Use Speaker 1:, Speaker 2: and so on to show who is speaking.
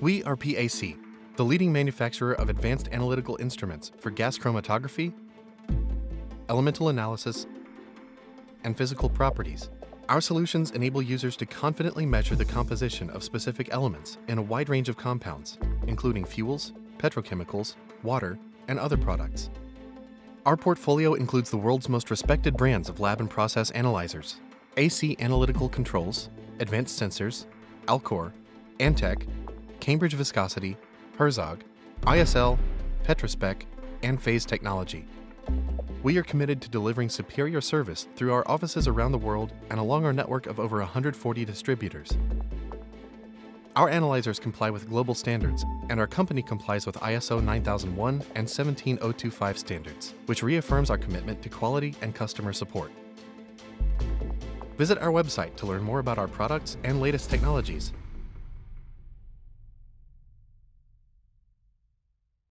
Speaker 1: We are PAC, the leading manufacturer of advanced analytical instruments for gas chromatography, elemental analysis, and physical properties. Our solutions enable users to confidently measure the composition of specific elements in a wide range of compounds, including fuels, petrochemicals, water, and other products. Our portfolio includes the world's most respected brands of lab and process analyzers, AC Analytical Controls, Advanced Sensors, Alcor, Antek, Cambridge Viscosity, Herzog, ISL, Petrospec, and Phase Technology. We are committed to delivering superior service through our offices around the world and along our network of over 140 distributors. Our analyzers comply with global standards, and our company complies with ISO 9001 and 17025 standards, which reaffirms our commitment to quality and customer support. Visit our website to learn more about our products and latest technologies